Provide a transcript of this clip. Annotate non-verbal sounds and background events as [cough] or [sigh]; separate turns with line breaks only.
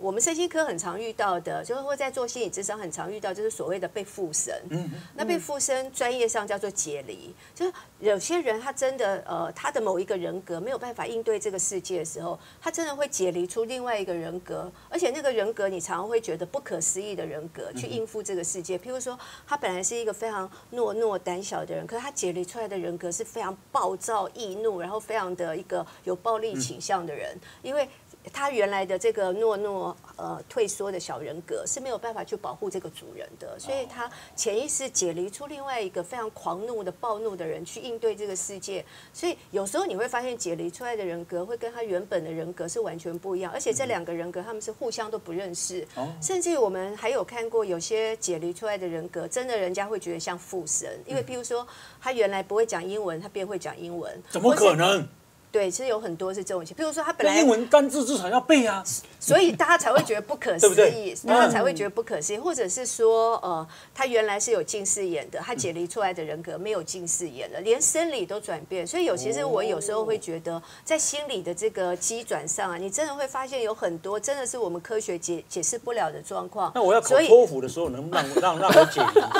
我们身心科很常遇到的，就是会在做心理智商很常遇到，就是所谓的被附身。嗯，那被附身专业上叫做解离，就是有些人他真的呃，他的某一个人格没有办法应对这个世界的时候，他真的会解离出另外一个人格，而且那个人格你常常会觉得不可思议的人格去应付这个世界。譬如说，他本来是一个非常懦弱胆小的人，可是他解离出来的人格是非常暴躁易怒，然后非常的一个有暴力倾向的人，因为。他原来的这个懦弱、呃退缩的小人格是没有办法去保护这个主人的，所以他潜意识解离出另外一个非常狂怒的暴怒的人去应对这个世界。所以有时候你会发现解离出来的人格会跟他原本的人格是完全不一样，而且这两个人格他们是互相都不认识。甚至我们还有看过有些解离出来的人格，真的人家会觉得像附身，因为譬如说他原来不会讲英文，他便会讲英文，
怎么可能？
对，其实有很多是这种情，比如说他本来
英文单字至少要背啊，[laughs]
所以大家才会觉得不可思议 [laughs] [laughs] 大家才会觉得不可思议，或者是说，呃，他原来是有近视眼的，他解离出来的人格没有近视眼了，连生理都转变，所以有其实我有时候会觉得，在心理的这个机转上啊，你真的会发现有很多真的是我们科学解解释不了的状况。
那我要考托福的时候，能让让让我解一下？